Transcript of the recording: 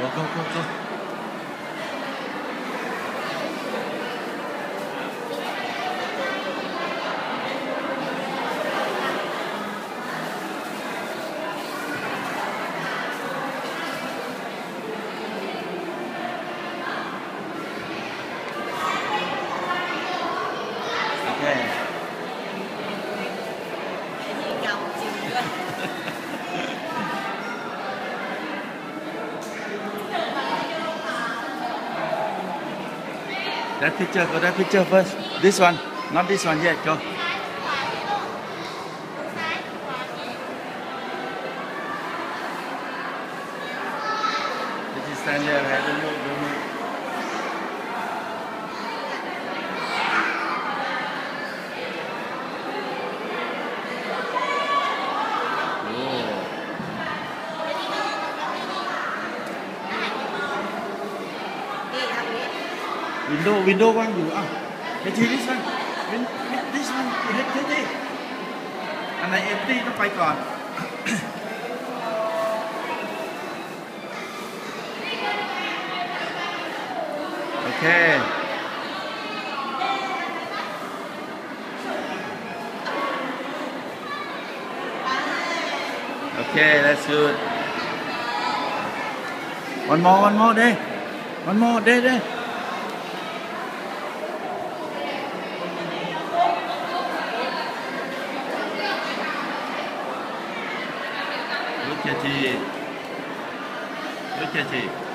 若々 That picture, go that picture first. This one, not this one yet. Go. Did you stand there? Have a look, window window của anh đủ. À thế thì this one Win, this hết thế thế anh này empty nó phải còn ok. Okay, that's good. One more, one more, đi, One more, đi đi. 이렇게 하지. 이렇게 하지.